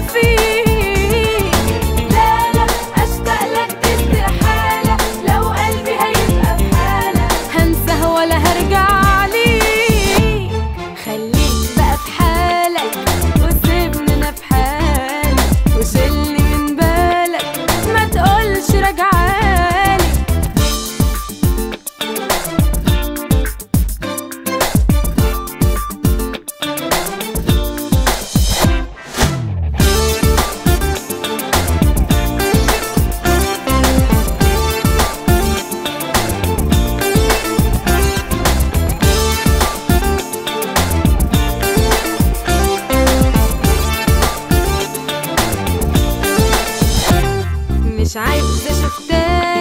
feel there